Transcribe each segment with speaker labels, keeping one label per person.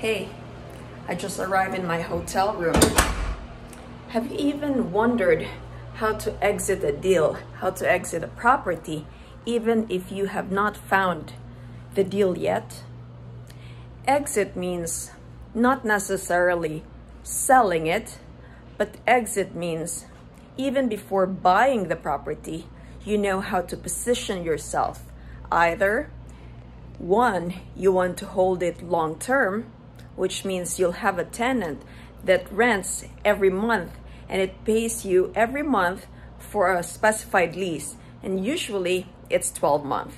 Speaker 1: Hey, I just arrived in my hotel room. Have you even wondered how to exit a deal, how to exit a property, even if you have not found the deal yet? Exit means not necessarily selling it, but exit means even before buying the property, you know how to position yourself. Either one, you want to hold it long term, which means you'll have a tenant that rents every month and it pays you every month for a specified lease. And usually it's 12 months.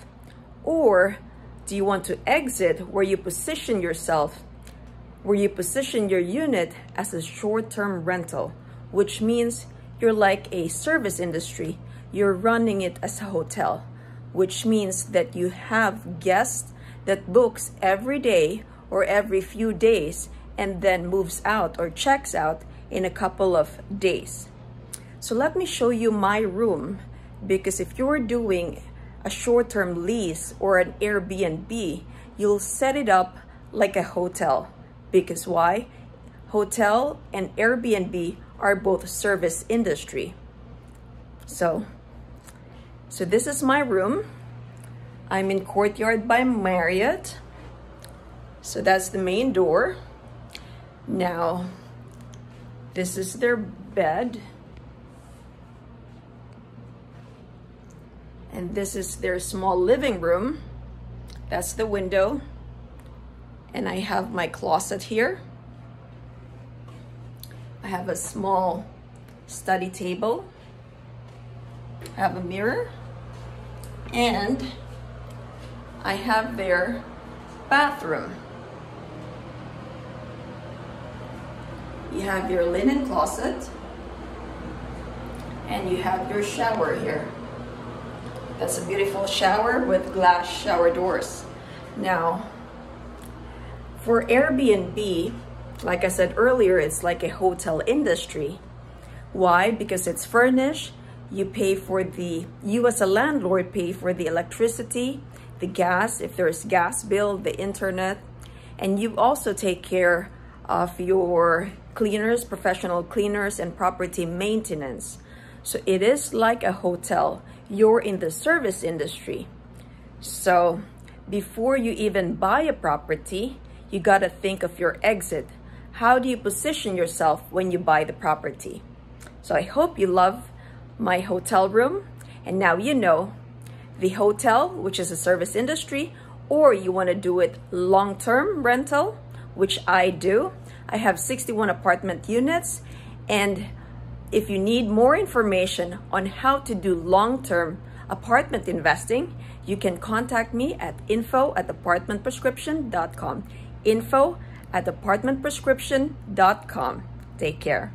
Speaker 1: Or do you want to exit where you position yourself, where you position your unit as a short-term rental, which means you're like a service industry. You're running it as a hotel, which means that you have guests that books every day or every few days and then moves out or checks out in a couple of days. So let me show you my room because if you're doing a short-term lease or an Airbnb, you'll set it up like a hotel. Because why? Hotel and Airbnb are both service industry. So, so this is my room. I'm in Courtyard by Marriott. So that's the main door. Now, this is their bed. And this is their small living room. That's the window. And I have my closet here. I have a small study table. I have a mirror. And I have their bathroom. You have your linen closet and you have your shower here. That's a beautiful shower with glass shower doors. Now, for Airbnb, like I said earlier, it's like a hotel industry. Why? Because it's furnished. You pay for the, you as a landlord pay for the electricity, the gas, if there's gas bill, the internet, and you also take care of your cleaners, professional cleaners, and property maintenance. So it is like a hotel. You're in the service industry. So before you even buy a property, you got to think of your exit. How do you position yourself when you buy the property? So I hope you love my hotel room. And now you know the hotel, which is a service industry, or you want to do it long-term rental, which I do. I have 61 apartment units. And if you need more information on how to do long-term apartment investing, you can contact me at info at apartmentprescription.com. Info at apartmentprescription.com. Take care.